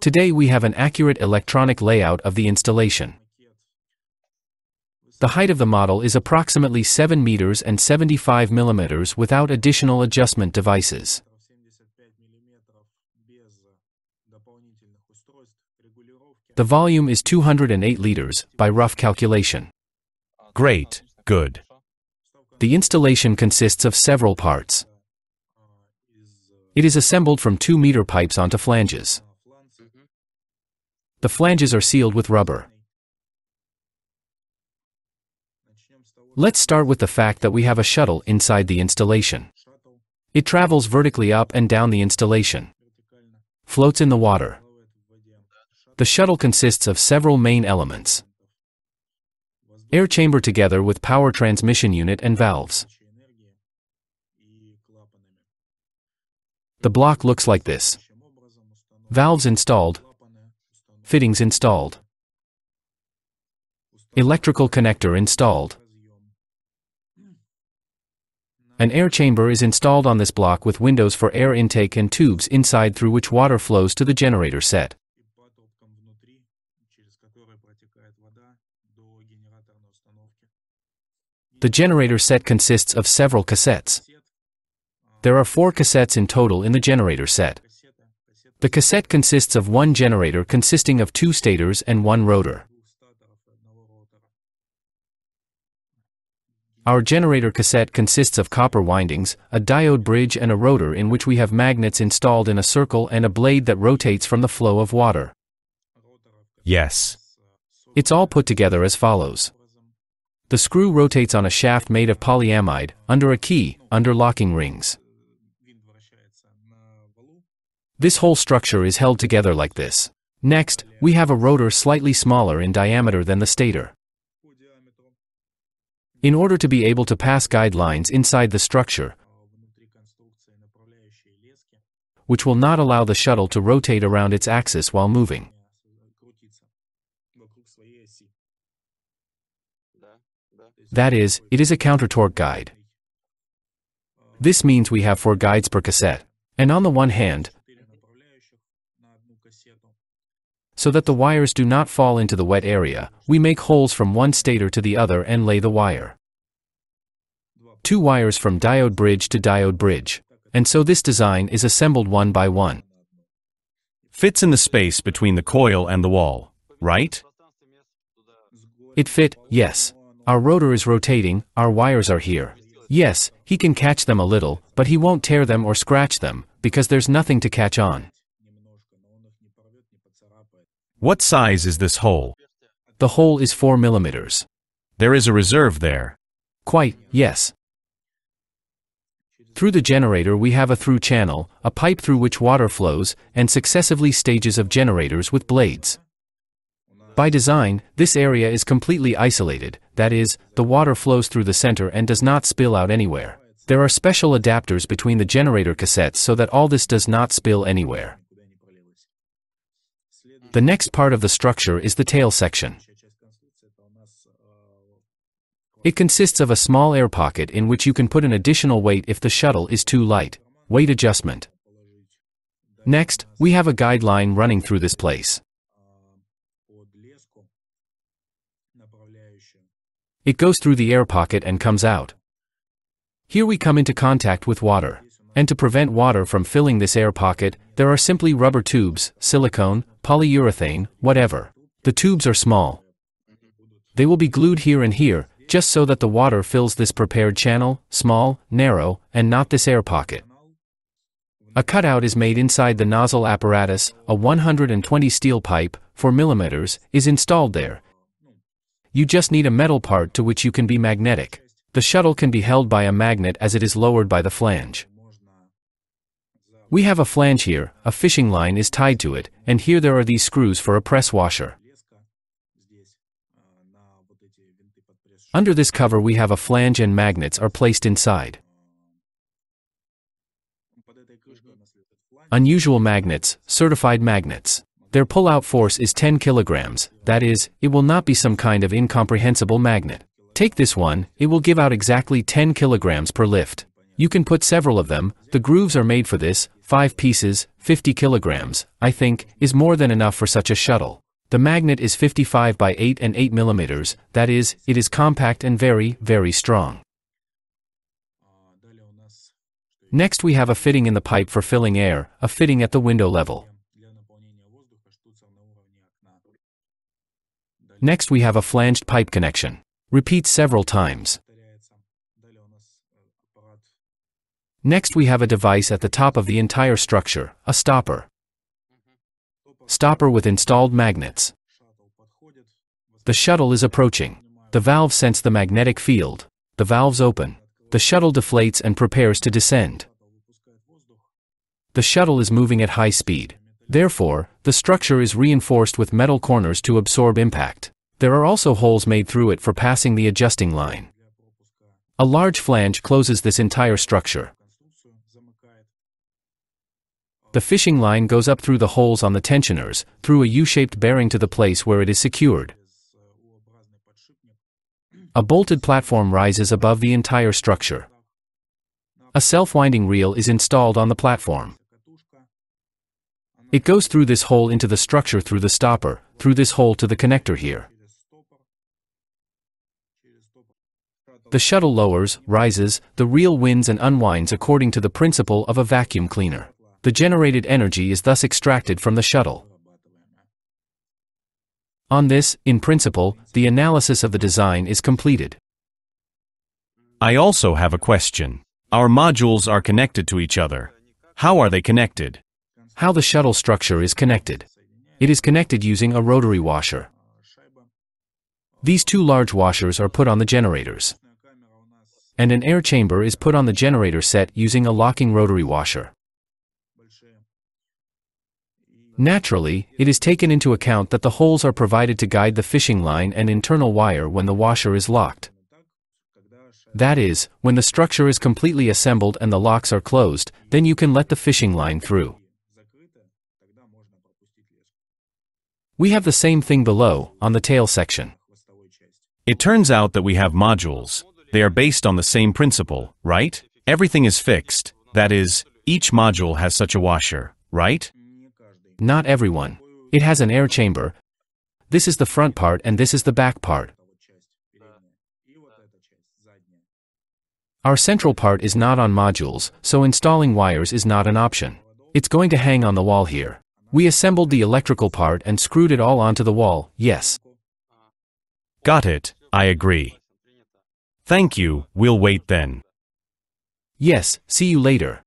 Today we have an accurate electronic layout of the installation. The height of the model is approximately 7 meters and 75 millimeters without additional adjustment devices. The volume is 208 liters, by rough calculation. Great, good. The installation consists of several parts. It is assembled from 2 meter pipes onto flanges. The flanges are sealed with rubber. Let's start with the fact that we have a shuttle inside the installation. It travels vertically up and down the installation. Floats in the water. The shuttle consists of several main elements. Air chamber together with power transmission unit and valves. The block looks like this. Valves installed. Fittings installed. Electrical connector installed. An air chamber is installed on this block with windows for air intake and tubes inside through which water flows to the generator set. The generator set consists of several cassettes. There are four cassettes in total in the generator set. The cassette consists of one generator consisting of two stators and one rotor. Our generator cassette consists of copper windings, a diode bridge and a rotor in which we have magnets installed in a circle and a blade that rotates from the flow of water. Yes. It's all put together as follows. The screw rotates on a shaft made of polyamide, under a key, under locking rings. This whole structure is held together like this. Next, we have a rotor slightly smaller in diameter than the stator. In order to be able to pass guidelines inside the structure, which will not allow the shuttle to rotate around its axis while moving. That is, it is a counter-torque guide. This means we have four guides per cassette. And on the one hand, so that the wires do not fall into the wet area, we make holes from one stator to the other and lay the wire. Two wires from diode bridge to diode bridge. And so this design is assembled one by one. Fits in the space between the coil and the wall, right? It fit, yes. Our rotor is rotating, our wires are here. Yes, he can catch them a little, but he won't tear them or scratch them, because there's nothing to catch on. What size is this hole? The hole is 4 millimeters. There is a reserve there. Quite, yes. Through the generator we have a through channel, a pipe through which water flows, and successively stages of generators with blades. By design, this area is completely isolated, that is, the water flows through the center and does not spill out anywhere. There are special adapters between the generator cassettes so that all this does not spill anywhere. The next part of the structure is the tail section. It consists of a small air pocket in which you can put an additional weight if the shuttle is too light. Weight adjustment. Next, we have a guideline running through this place. It goes through the air pocket and comes out. Here we come into contact with water. And to prevent water from filling this air pocket, there are simply rubber tubes, silicone, polyurethane, whatever. The tubes are small. They will be glued here and here, just so that the water fills this prepared channel, small, narrow, and not this air pocket. A cutout is made inside the nozzle apparatus, a 120 steel pipe, 4 millimeters, is installed there. You just need a metal part to which you can be magnetic. The shuttle can be held by a magnet as it is lowered by the flange. We have a flange here, a fishing line is tied to it, and here there are these screws for a press washer. Under this cover we have a flange and magnets are placed inside. Unusual magnets, certified magnets. Their pull-out force is 10 kilograms, that is, it will not be some kind of incomprehensible magnet. Take this one, it will give out exactly 10 kilograms per lift. You can put several of them, the grooves are made for this, 5 pieces, 50 kilograms, I think, is more than enough for such a shuttle. The magnet is 55 by 8 and 8 millimeters, that is, it is compact and very, very strong. Next we have a fitting in the pipe for filling air, a fitting at the window level. Next we have a flanged pipe connection. Repeat several times. Next we have a device at the top of the entire structure, a stopper. Stopper with installed magnets. The shuttle is approaching. The valve sense the magnetic field. The valves open. The shuttle deflates and prepares to descend. The shuttle is moving at high speed. Therefore, the structure is reinforced with metal corners to absorb impact. There are also holes made through it for passing the adjusting line. A large flange closes this entire structure. The fishing line goes up through the holes on the tensioners, through a U-shaped bearing to the place where it is secured. A bolted platform rises above the entire structure. A self-winding reel is installed on the platform. It goes through this hole into the structure through the stopper, through this hole to the connector here. The shuttle lowers, rises, the reel winds and unwinds according to the principle of a vacuum cleaner. The generated energy is thus extracted from the shuttle. On this, in principle, the analysis of the design is completed. I also have a question. Our modules are connected to each other. How are they connected? How the shuttle structure is connected. It is connected using a rotary washer. These two large washers are put on the generators. And an air chamber is put on the generator set using a locking rotary washer. Naturally, it is taken into account that the holes are provided to guide the fishing line and internal wire when the washer is locked. That is, when the structure is completely assembled and the locks are closed, then you can let the fishing line through. We have the same thing below, on the tail section. It turns out that we have modules. They are based on the same principle, right? Everything is fixed, that is, each module has such a washer, right? Not everyone. It has an air chamber. This is the front part and this is the back part. Our central part is not on modules, so installing wires is not an option. It's going to hang on the wall here. We assembled the electrical part and screwed it all onto the wall, yes. Got it, I agree. Thank you, we'll wait then. Yes, see you later.